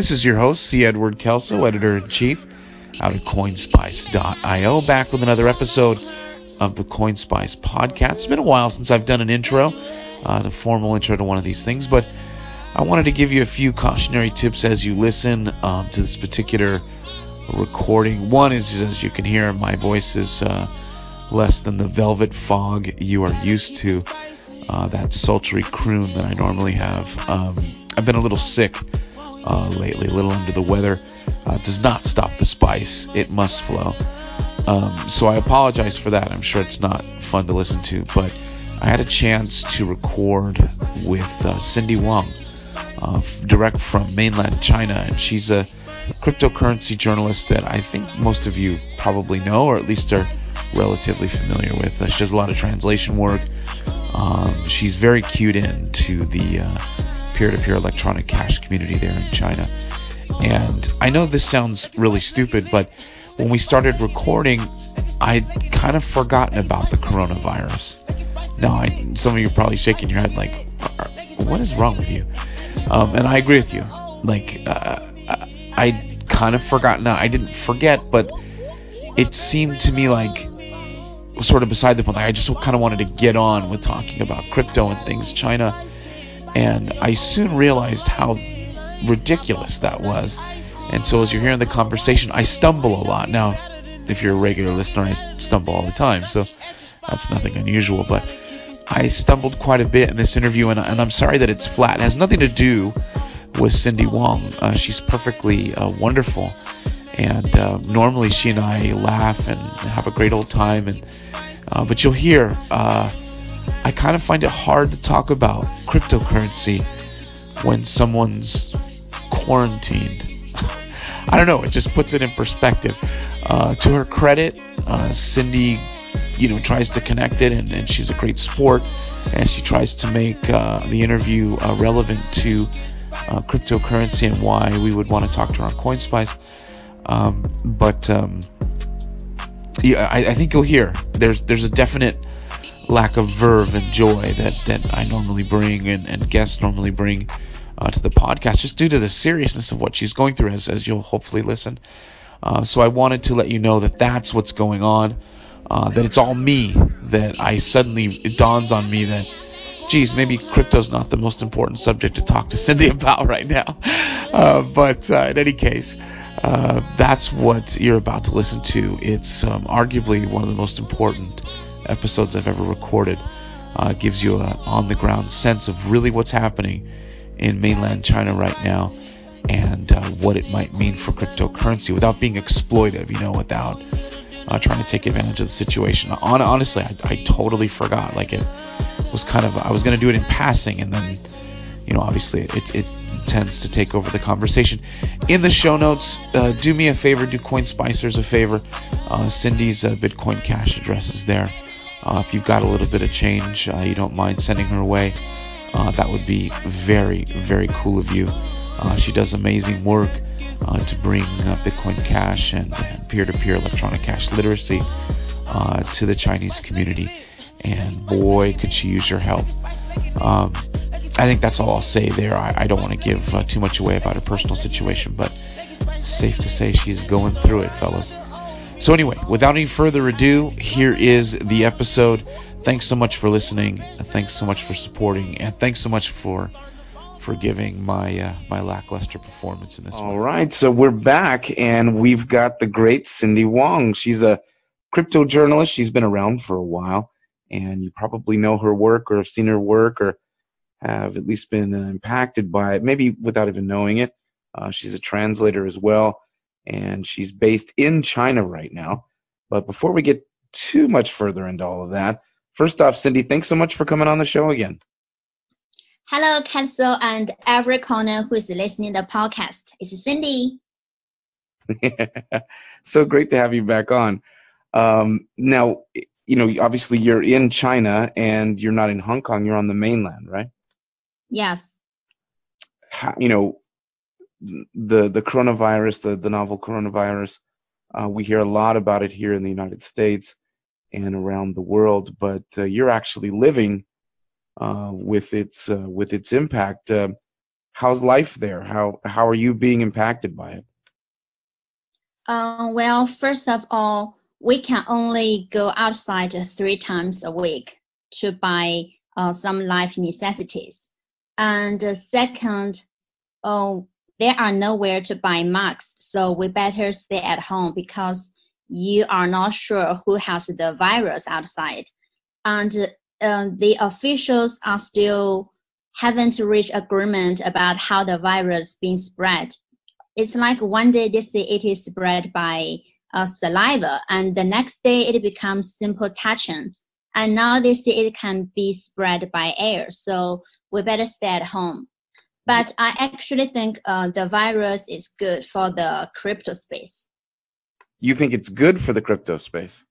This is your host, C. Edward Kelso, editor in chief out of Coinspice.io, back with another episode of the Coinspice podcast. It's been a while since I've done an intro, uh, a formal intro to one of these things, but I wanted to give you a few cautionary tips as you listen um, to this particular recording. One is, as you can hear, my voice is uh, less than the velvet fog you are used to, uh, that sultry croon that I normally have. Um, I've been a little sick uh, lately, a little under the weather. Uh, does not stop the spice, it must flow. Um, so I apologize for that. I'm sure it's not fun to listen to, but I had a chance to record with uh, Cindy Wang, uh, direct from mainland China, and she's a cryptocurrency journalist that I think most of you probably know, or at least are relatively familiar with. Uh, she does a lot of translation work. Um, she's very cued in to the uh, peer-to-peer electronic cash community there in China. And I know this sounds really stupid, but when we started recording, I'd kind of forgotten about the coronavirus. Now, I, some of you are probably shaking your head like, what is wrong with you? Um, and I agree with you. Like, uh, I kind of forgotten. I didn't forget, but it seemed to me like sort of beside the point. Like I just kind of wanted to get on with talking about crypto and things China, and I soon realized how ridiculous that was. And so as you're hearing the conversation, I stumble a lot. Now, if you're a regular listener, I stumble all the time, so that's nothing unusual. But I stumbled quite a bit in this interview, and, and I'm sorry that it's flat. It has nothing to do with Cindy Wang. Uh, she's perfectly uh, wonderful, and uh, normally she and I laugh and have a great old time. And uh, but you'll hear, uh, I kind of find it hard to talk about cryptocurrency when someone's quarantined. I don't know. It just puts it in perspective. Uh, to her credit, Cindy, you know, tries to connect it, and, and, she's a great sport, and she tries to make the interview relevant to uh, cryptocurrency and why we would want to talk to her on CoinSpice. Um, but um, yeah, I, I, think you'll hear there's there's a definite lack of verve and joy that, that I normally bring and, and guests normally bring uh, to the podcast, just due to the seriousness of what she's going through, as, as you'll hopefully listen. Uh, so I wanted to let you know that that's what's going on, uh, that it's all me, that I suddenly, it dawns on me that geez, maybe crypto's not the most important subject to talk to Cindy about right now. Uh, but uh, in any case, uh, that's what you're about to listen to. It's um, arguably one of the most important episodes I've ever recorded. Uh, gives you an on the ground sense of really what's happening in mainland China right now and uh, what it might mean for cryptocurrency without being exploitive, you know, without uh, trying to take advantage of the situation. On, honestly, I, I totally forgot. Like it was kind of I was going to do it in passing, and then you know obviously it, it tends to take over the conversation. In the show notes, uh, do me a favor, do CoinSpicers a favor. Uh, Cindy's uh, Bitcoin Cash address is there. Uh, if you've got a little bit of change, uh, you don't mind sending her away. Uh, that would be very, very cool of you. she does amazing work to bring Bitcoin Cash and peer-to-peer electronic cash literacy to the Chinese community and boy, could she use your help. Um, I think that's all I'll say there. I, I don't want to give uh, too much away about her personal situation, but safe to say she's going through it, fellas. So, anyway, without any further ado, here is the episode. Thanks so much for listening. Thanks so much for supporting, and thanks so much for forgiving my uh, my lackluster performance in this. All one. right, so we're back, and we've got the great Cindy Wang. She's a crypto journalist. She's been around for a while and you probably know her work or have seen her work or have at least been uh, impacted by it, maybe without even knowing it. Uh, she's a translator as well, and she's based in China right now. But before we get too much further into all of that, first off, Cindy, thanks so much for coming on the show again. Hello, Kelso, and every corner who is listening to the podcast. It's Cindy. so great to have you back on. Um, now, you know, obviously you're in China and you're not in Hong Kong, you're on the mainland, right? Yes. How, you know, the the coronavirus, the the novel coronavirus, uh, we hear a lot about it here in the United States and around the world, but uh, you're actually living uh, with its uh, with its impact. Uh, how's life there? How how are you being impacted by it? Uh, well, first of all, we can only go outside three times a week to buy some life necessities. And second, oh, there are nowhere to buy masks, so we better stay at home because you are not sure who has the virus outside. And uh, the officials are still haven't reached agreement about how the virus being spread. It's like one day they say it is spread by uh, saliva, and the next day it becomes simple touching. And now they say it can be spread by air, so we better stay at home. But I actually think uh, the virus is good for the crypto space. You think it's good for the crypto space?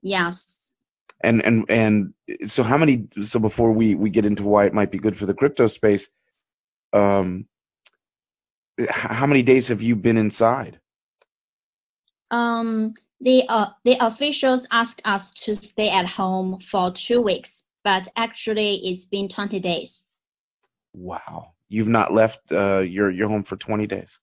Yes. And and and so how many? So before we we get into why it might be good for the crypto space, um, how many days have you been inside? Um, the uh, the officials asked us to stay at home for two weeks, but actually it's been 20 days. Wow, you've not left uh, your your home for 20 days.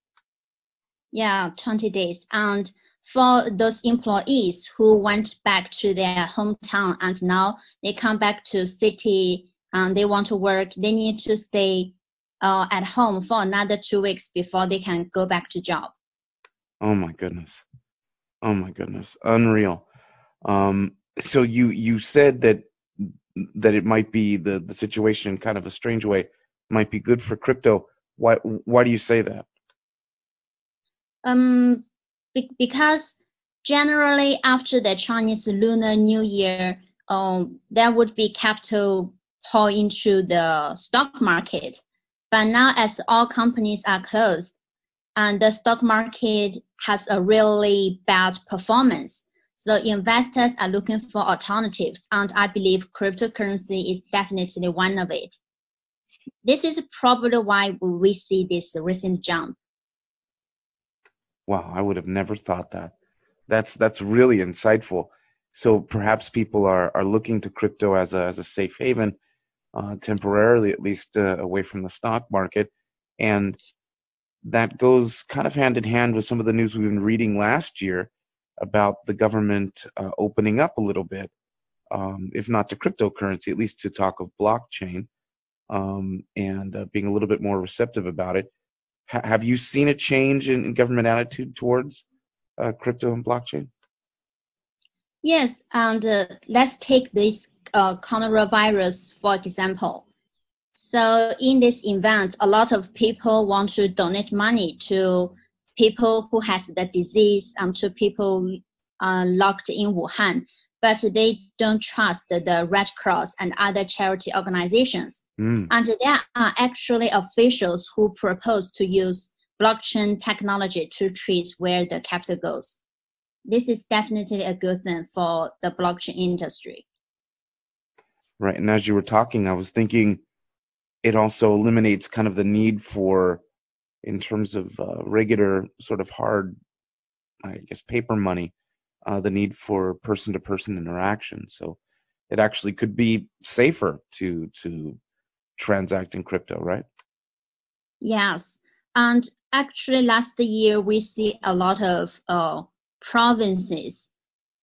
Yeah, 20 days. And for those employees who went back to their hometown and now they come back to city and they want to work, they need to stay uh, at home for another two weeks before they can go back to job. Oh my goodness. Oh my goodness. Unreal. Um, so you you said that that it might be the the situation in kind of a strange way might be good for crypto. Why why do you say that? Um, be- because generally after the Chinese Lunar New Year, um, there would be capital pour into the stock market. But now, as all companies are closed, and the stock market has a really bad performance, so investors are looking for alternatives, and I believe cryptocurrency is definitely one of it. This is probably why we see this recent jump. Wow, I would have never thought that. That's that's really insightful. So perhaps people are are looking to crypto as a as a safe haven, uh, temporarily at least uh, away from the stock market, and that goes kind of hand in hand with some of the news we've been reading last year about the government uh, opening up a little bit, um, if not to cryptocurrency, at least to talk of blockchain, um, and uh, being a little bit more receptive about it ha- have you seen a change in, in government attitude towards uh, crypto and blockchain? Yes, and uh, let's take this uh, coronavirus for example. So in this event, a lot of people want to donate money to people who has the disease and to people uh, locked in Wuhan but they don't trust the Red Cross and other charity organizations. Mm. And there are actually officials who propose to use blockchain technology to treat where the capital goes. This is definitely a good thing for the blockchain industry. Right. And as you were talking, I was thinking it also eliminates kind of the need for, in terms of uh, regular sort of hard, I guess, paper money uh, the need for person-to-person interaction. So it actually could be safer to to transact in crypto, right? Yes, and actually last year we see a lot of uh, provinces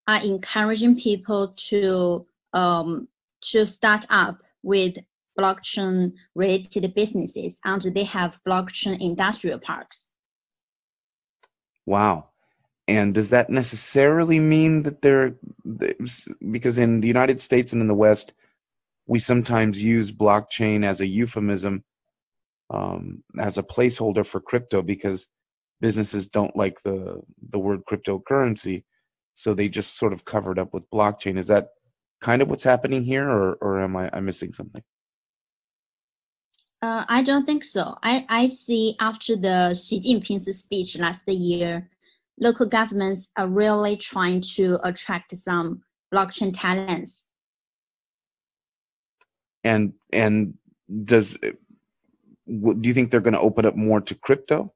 are encouraging people to um, to start up with blockchain related businesses and they have blockchain industrial parks. Wow. And does that necessarily mean that they're because in the United States and in the West, we sometimes use blockchain as a euphemism, um, as a placeholder for crypto because businesses don't like the the word cryptocurrency, so they just sort of cover it up with blockchain. Is that kind of what's happening here, or or am I I'm missing something? Uh, I don't think so. I, I see after the Xi Jinping's speech last year, local governments are really trying to attract some blockchain talents. And and does do you think they're going to open up more to crypto?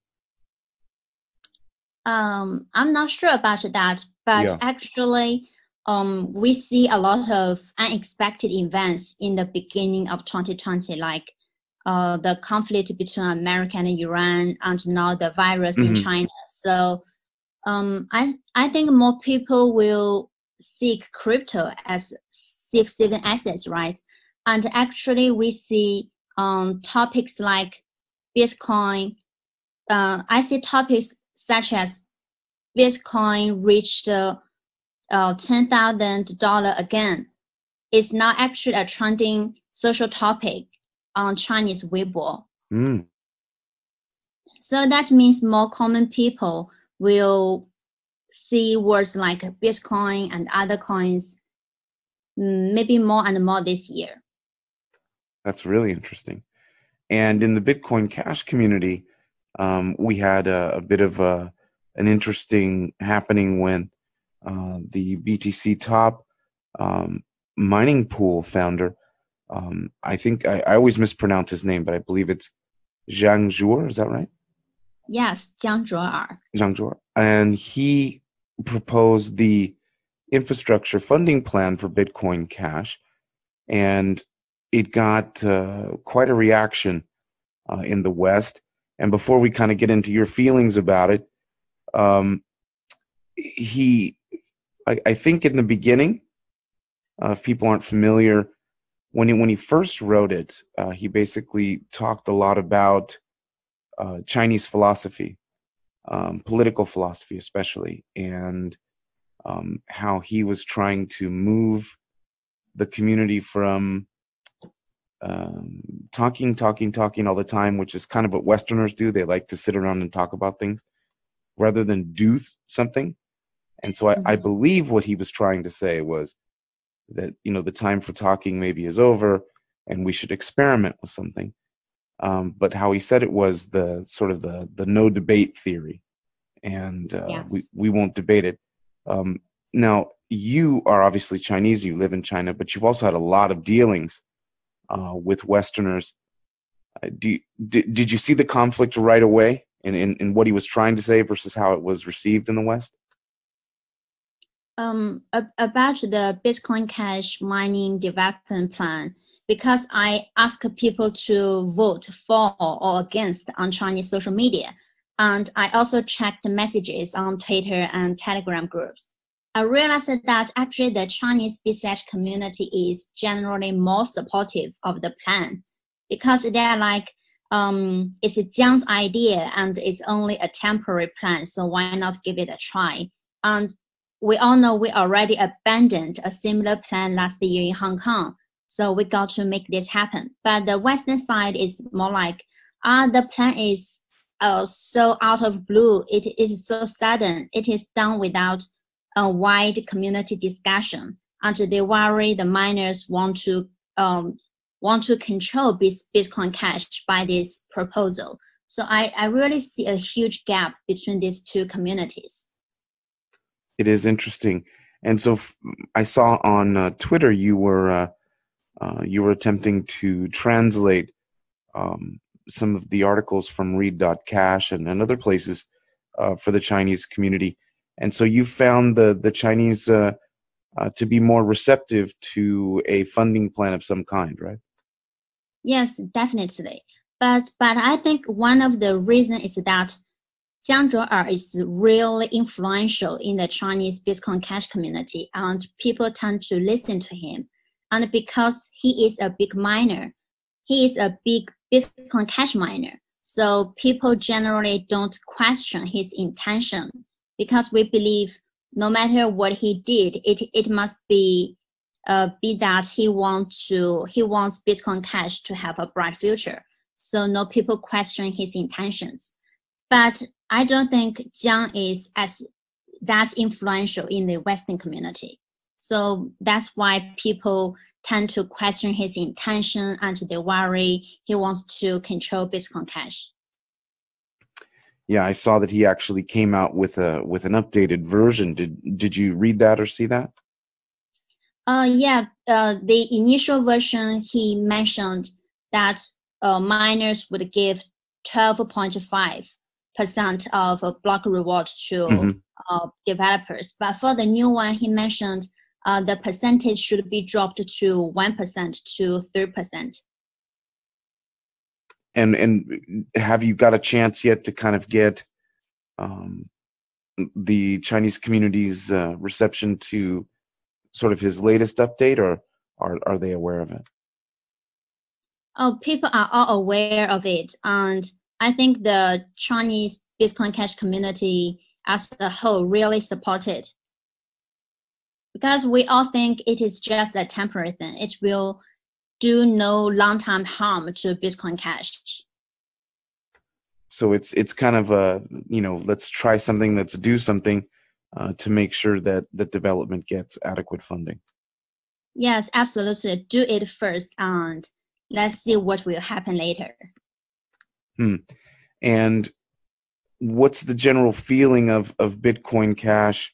Um, I'm not sure about that, but yeah. actually, um, we see a lot of unexpected events in the beginning of 2020, like uh, the conflict between America and Iran, and now the virus in Mhm. China. So um, I I think more people will seek crypto as safe saving assets, right? And actually, we see um, topics like Bitcoin. Uh, I see topics such as Bitcoin reached uh, uh, ten thousand dollar again. It's now actually a trending social topic on Chinese Weibo. Mm, So that means more common people will see words like Bitcoin and other coins, mm, maybe more and more this year. That's really interesting. And in the Bitcoin Cash community, um, we had a, a bit of a, an interesting happening when uh, the BTC top um, mining pool founder, um, I think I, I always mispronounce his name, but I believe it's Zhang Zhuo. Is that right? Yes, Jiang Zhuo'er. Zhang Zhuo. And he proposed the infrastructure funding plan for Bitcoin Cash, and it got uh, quite a reaction uh, in the West. And before we kind of get into your feelings about it, um, he, I, I think in the beginning, uh, if people aren't familiar, when he when he first wrote it, uh, he basically talked a lot about uh, Chinese philosophy, um, political philosophy especially, and um, how he was trying to move the community from um, talking, talking, talking all the time, which is kind of what Westerners do. They like to sit around and talk about things rather than do th- something. And so I, I Mhm. believe what he was trying to say was that you know the time for talking maybe is over, and we should experiment with something. Um, but how he said it was the sort of the the no debate theory, and uh, Yes. we we won't debate it. Um, now you are obviously Chinese, you live in China, but you've also had a lot of dealings uh, with Westerners. Uh, do did, did you see the conflict right away in, in, in what he was trying to say versus how it was received in the West? Um, about the Bitcoin Cash mining development plan, because I ask people to vote for or against on Chinese social media, and I also checked the messages on Twitter and Telegram groups. I realized that actually the Chinese BCH community is generally more supportive of the plan because they're like, um, it's Jiang's idea and it's only a temporary plan, so why not give it a try? And we all know we already abandoned a similar plan last year in Hong Kong. So we got to make this happen. But the Western side is more like, ah, the plan is uh, so out of blue. It, it is so sudden. It is done without a wide community discussion. And they worry the miners want to um, want to control Bitcoin Cash by this proposal. So I, I really see a huge gap between these two communities. It is interesting. And so f- I saw on uh, Twitter you were uh, uh, you were attempting to translate um, some of the articles from Read.cash and, and other places uh, for the Chinese community. And so you found the the Chinese uh, uh, to be more receptive to a funding plan of some kind, right? Yes, definitely. But but I think one of the reason is that Jiang Zhuo'er is really influential in the Chinese Bitcoin Cash community, and people tend to listen to him. And because he is a big miner, he is a big Bitcoin Cash miner, so people generally don't question his intention because we believe no matter what he did, it it must be uh, be that he wants to he wants Bitcoin Cash to have a bright future. So no people question his intentions. But I don't think Jiang is as that influential in the Western community. So that's why people tend to question his intention and they worry he wants to control Bitcoin Cash. Yeah, I saw that he actually came out with a with an updated version. Did did you read that or see that? Uh, yeah, uh, the initial version he mentioned that uh, miners would give 12.5 percent of a block reward to Mhm. uh, developers. But for the new one, he mentioned uh, the percentage should be dropped to one percent to three percent. And and have you got a chance yet to kind of get um, the Chinese community's uh, reception to sort of his latest update, or are are they aware of it? Oh, people are all aware of it, and I think the Chinese Bitcoin Cash community as a whole really support it because we all think it is just a temporary thing. It will do no long-term harm to Bitcoin Cash. So it's it's kind of a you know let's try something, let's do something uh, to make sure that the development gets adequate funding. Yes, absolutely. Do it first, and let's see what will happen later. Hmm. And what's the general feeling of of Bitcoin Cash?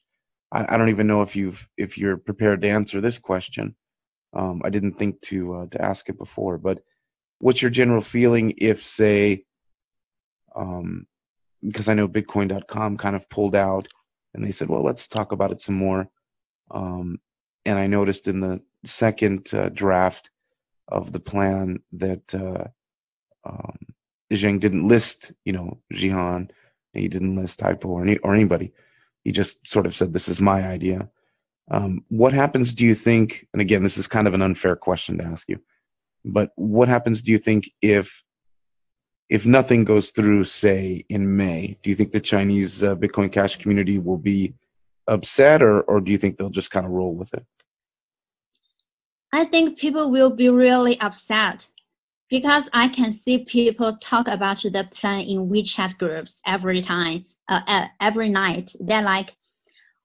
I, I don't even know if you've if you're prepared to answer this question. Um, I didn't think to uh, to ask it before, but what's your general feeling if, say, um, because I know Bitcoin.com kind of pulled out and they said, well, let's talk about it some more. Um, and I noticed in the second uh, draft of the plan that uh, um, Zheng didn't list, you know, Jihan, he didn't list Haipo or, any, or anybody. He just sort of said, this is my idea. Um, what happens, do you think, and again, this is kind of an unfair question to ask you, but what happens, do you think, if if nothing goes through, say, in May, do you think the Chinese uh, Bitcoin Cash community will be upset, or, or do you think they'll just kind of roll with it? I think people will be really upset because I can see people talk about the plan in WeChat groups every time, uh, every night. They're like,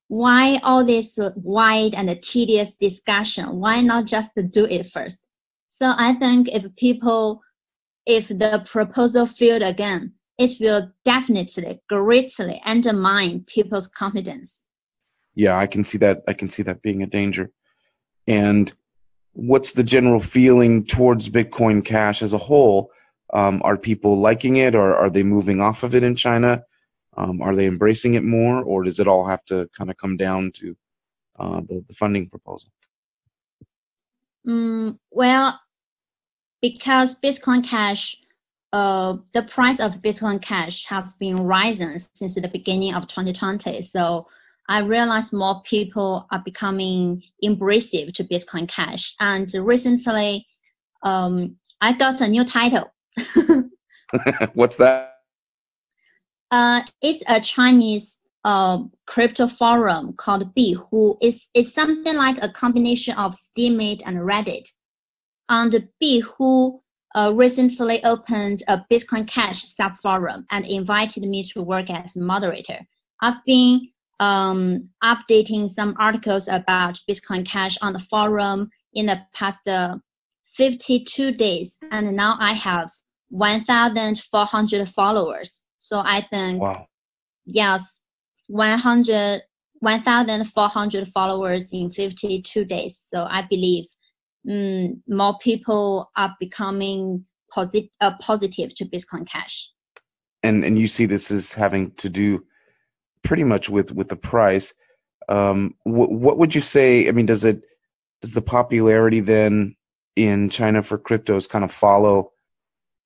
why all this wide and tedious discussion? Why not just do it first? So I think if people, if the proposal failed again, it will definitely greatly undermine people's confidence. Yeah, I can see that. I can see that being a danger. And what's the general feeling towards Bitcoin Cash as a whole? Um, are people liking it, or are they moving off of it in China? Um, are they embracing it more, or does it all have to kind of come down to uh, the, the, funding proposal? Mm, well, because Bitcoin Cash, uh, the price of Bitcoin Cash has been rising since the beginning of 2020. So I realize more people are becoming embracive to Bitcoin Cash. And recently, um, I got a new title. What's that? Uh, it's a Chinese uh, crypto forum called Bihu. It's, it's something like a combination of Steemit and Reddit. And Bihu uh, recently opened a Bitcoin Cash subforum and invited me to work as moderator. I've been um, updating some articles about Bitcoin Cash on the forum in the past uh, 52 days, and now I have 1,400 followers. So I think, wow. yes, 100, 1,400 followers in 52 days. So I believe um, more people are becoming posit- uh, positive to Bitcoin Cash. And and you see this as having to do pretty much with with the price. Um, wh- what would you say? I mean, does it does the popularity then in China for cryptos kind of follow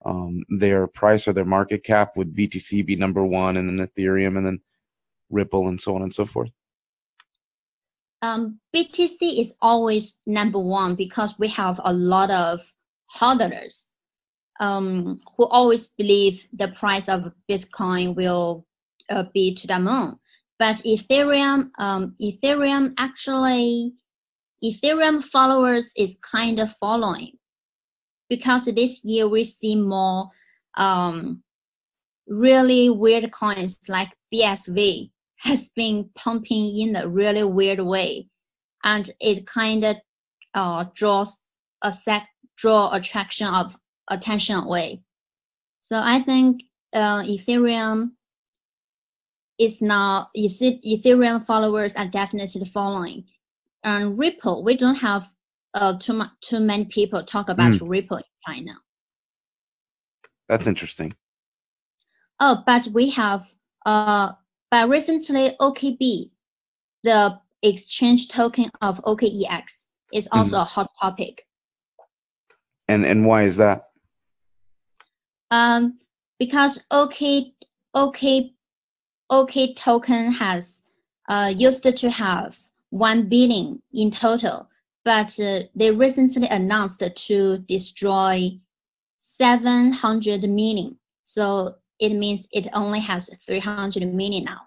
um, their price or their market cap? Would BTC be number one, and then Ethereum, and then Ripple, and so on and so forth? Um, BTC is always number one because we have a lot of hodlers um, who always believe the price of Bitcoin will uh, be to the moon. But Ethereum, um, Ethereum actually, Ethereum followers is kind of following because this year we see more um, really weird coins like BSV has been pumping in a really weird way, and it kind of uh, draws a sec draw attraction of attention away. So I think uh, Ethereum is now Ethereum followers are definitely following. And Ripple, we don't have uh, too much too many people talk about mm. Ripple in China. That's interesting. Oh, but we have uh, but recently OKB, the exchange token of OKEX, is also mm. a hot topic. And and why is that? Um, because OK OK OK token has uh, used to have one billion in total, but uh, they recently announced to destroy 700 million. So it means it only has 300 million now.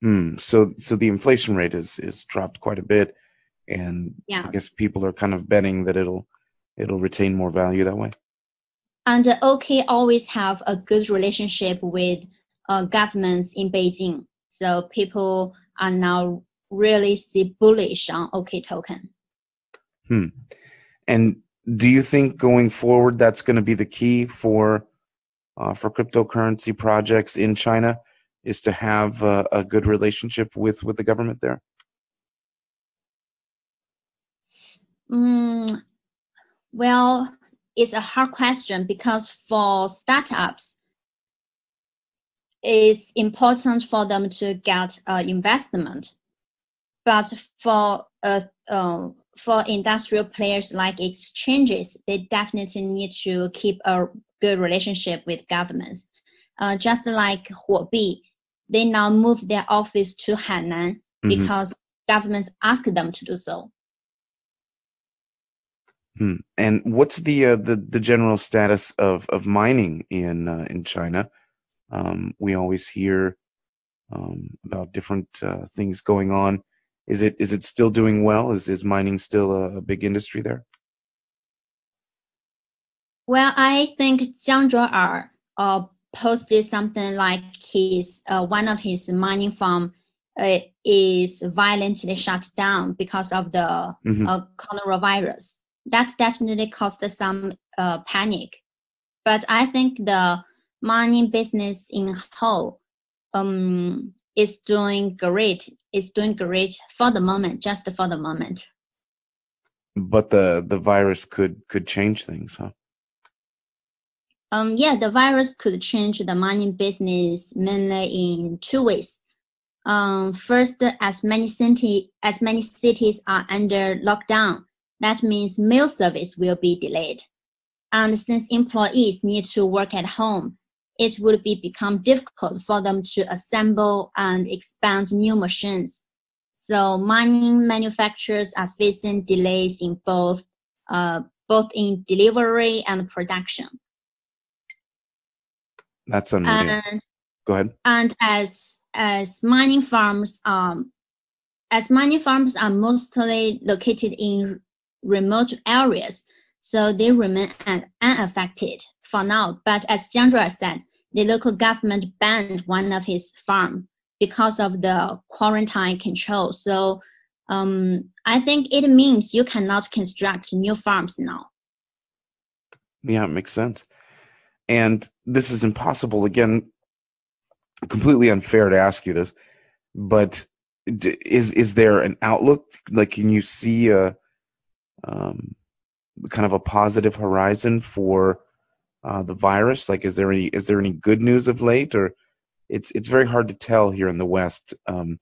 Hmm. So so the inflation rate is is dropped quite a bit, and I guess Yes. people are kind of betting that it'll it'll retain more value that way. And uh, OK always have a good relationship with uh, governments in Beijing. So people are now really see bullish on OK token. Hmm. And do you think going forward that's going to be the key for uh, for cryptocurrency projects in China is to have uh, a good relationship with with the government there? Mm, well, it's a hard question because for startups, it's important for them to get uh, investment. But for uh, uh, for industrial players like exchanges, they definitely need to keep a good relationship with governments. Uh, just like Huobi, they now moved their office to Hainan Mhm. because governments ask them to do so. Hmm. And what's the uh, the the general status of of mining in uh, in China? Um, we always hear um, about different uh, things going on. Is it is it still doing well? Is is mining still a, a big industry there? Well, I think Jiang Zhuo'er uh, posted something like his uh, one of his mining farm uh, is violently shut down because of the Mhm. uh, coronavirus. That definitely caused some uh, panic. But I think the mining business in whole um, is doing great. It's doing great for the moment, just for the moment. But the the virus could could change things, huh? Um, yeah, the virus could change the mining business mainly in two ways. Um, first, as many city, as many cities are under lockdown, that means mail service will be delayed. And since employees need to work at home, it would be become difficult for them to assemble and expand new machines. So mining manufacturers are facing delays in both, uh, both in delivery and production. That's unreal. And Go ahead. and as as mining farms um as mining farms are mostly located in remote areas so they remain unaffected for now but as Jiang said the local government banned one of his farm because of the quarantine control so um, I think it means you cannot construct new farms now. Yeah, it makes sense. And this is impossible. Again, completely unfair to ask you this, but is is there an outlook? Like, can you see a um, kind of a positive horizon for uh, the virus? Like, is there any is there any good news of late, or it's it's very hard to tell here in the West. Um,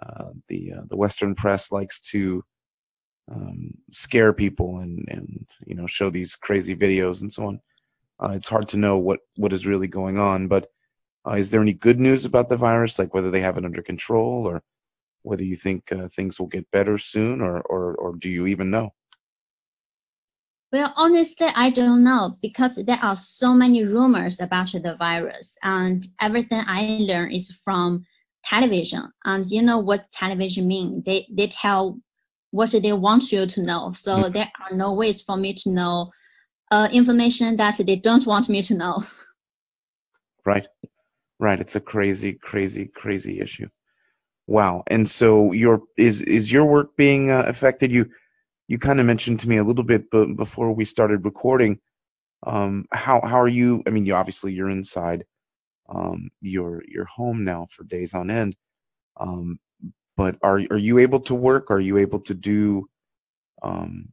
uh, the uh, the Western press likes to um, scare people and and you know show these crazy videos and so on. Uh, it's hard to know what what is really going on. But uh, is there any good news about the virus, like whether they have it under control or whether you think uh, things will get better soon, or, or or do you even know? Well, honestly, I don't know because there are so many rumors about the virus, and everything I learn is from television. And you know what television mean? They they tell what they want you to know. So Mm. there are no ways for me to know uh, information that they don't want me to know. Right, right. It's a crazy, crazy, crazy issue. Wow. And so your is is your work being uh, affected? You you kind of mentioned to me a little bit, but before we started recording, um, how how are you? I mean, you obviously you're inside um, your your home now for days on end. Um, but are are you able to work? Are you able to do, um,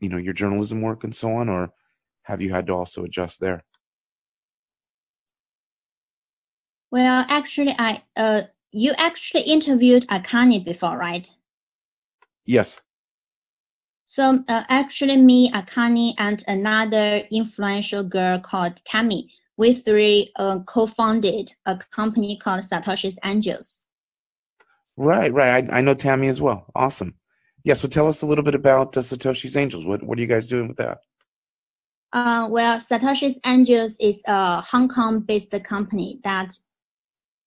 you know, your journalism work and so on, or have you had to also adjust there? Well, actually, I uh, you actually interviewed Akane before, right? Yes. So uh, actually, me, Akane, and another influential girl called Tammy, we three uh, co-founded a company called Satoshi's Angels. Right, right. I, I know Tammy as well. Awesome. Yeah. So tell us a little bit about uh, Satoshi's Angels. What What are you guys doing with that? Uh, well, Satoshi's Angels is a Hong Kong-based company that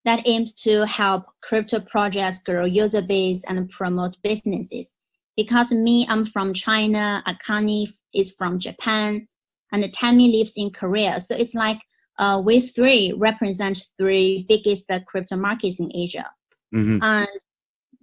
that aims to help crypto projects grow user base and promote businesses. Because me, I'm from China, Akane is from Japan, and Tammy lives in Korea. So it's like uh, we three represent three biggest uh, crypto markets in Asia. hmm And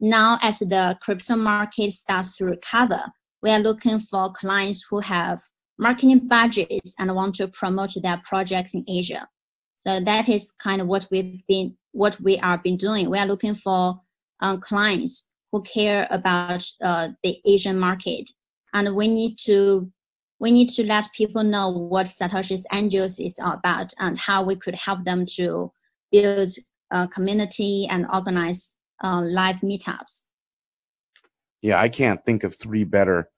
now as the crypto market starts to recover, we are looking for clients who have marketing budgets and want to promote their projects in Asia. So that is kind of what we've been, what we are been doing. We are looking for uh, clients who care about uh, the Asian market, and we need to we need to let people know what Satoshi's Angels is about and how we could help them to build a community and organize uh, live meetups. Yeah, I can't think of three better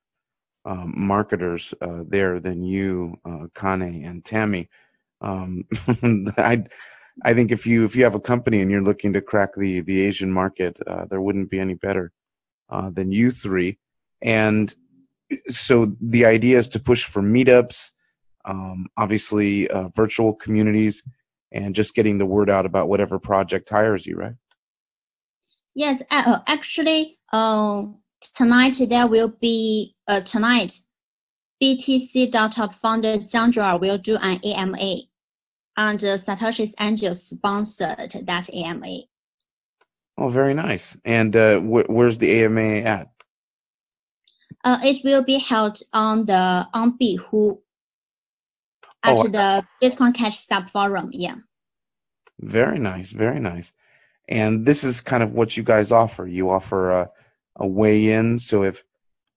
um, marketers uh, there than you, uh, Kane and Tammy. Um, I I think if you if you have a company and you're looking to crack the the Asian market, uh, there wouldn't be any better uh, than you three. And so the idea is to push for meetups, um, obviously uh, virtual communities, and just getting the word out about whatever project hires you, right? Yes, uh, actually, uh, tonight there will be uh, tonight. BTC.top founder Jiang Zhuo will do an AMA, and uh, Satoshi's Angels sponsored that AMA. Oh, very nice. And uh, wh- where's the AMA at? Uh, it will be held on the on Bihu at Oh, the Bitcoin Cash Sub Forum. Yeah. Very nice, very nice. And this is kind of what you guys offer. You offer a, a way in. So if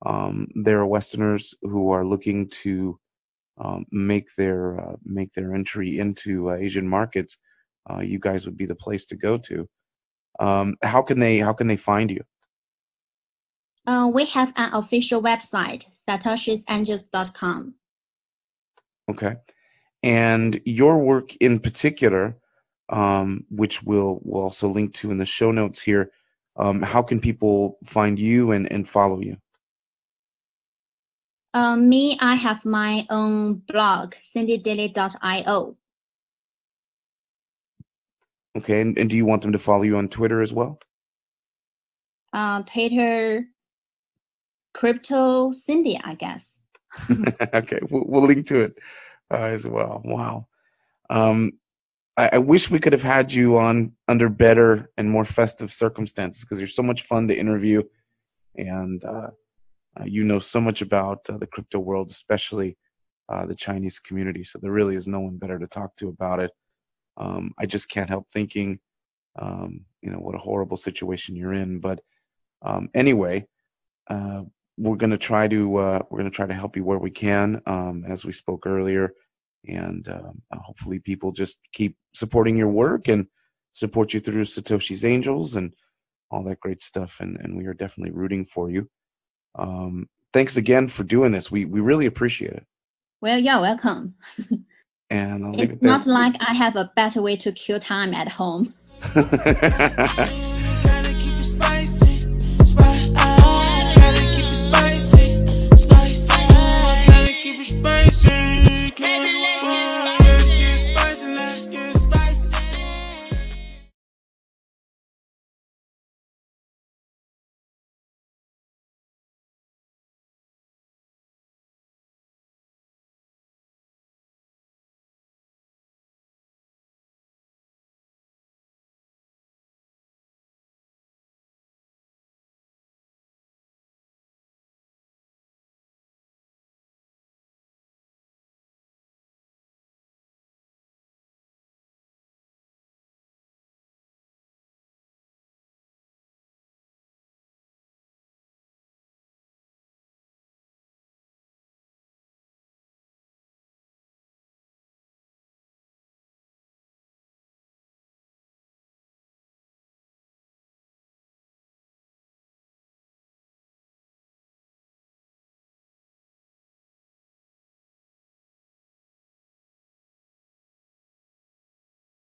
um, there are Westerners who are looking to um, make their uh, make their entry into uh, Asian markets, uh, you guys would be the place to go to. Um, how can they how can they find you? Uh, we have an official website, satoshisangels.com. Okay. And your work in particular, um, which we'll, we'll also link to in the show notes here, um, how can people find you and, and follow you? Uh, me, I have my own blog, cindydaily.io. Okay. And, and do you want them to follow you on Twitter as well? Uh, Twitter, crypto Cindy, I guess. okay. We'll, we'll link to it uh, as well. Wow. Um, I, I wish we could have had you on under better and more festive circumstances because you're so much fun to interview and uh, you know so much about uh, the crypto world, especially uh, the Chinese community. So there really is no one better to talk to about it. Um, I just can't help thinking, um, you know, what a horrible situation you're in. But um, anyway, uh, we're going to try to uh, we're going to try to help you where we can, um, as we spoke earlier, and um, hopefully people just keep supporting your work and support you through Satoshi's Angels and all that great stuff. And, and we are definitely rooting for you. Um, thanks again for doing this. We we really appreciate it. Well, you're welcome. And I'll leave It's it not like I have a better way to kill time at home.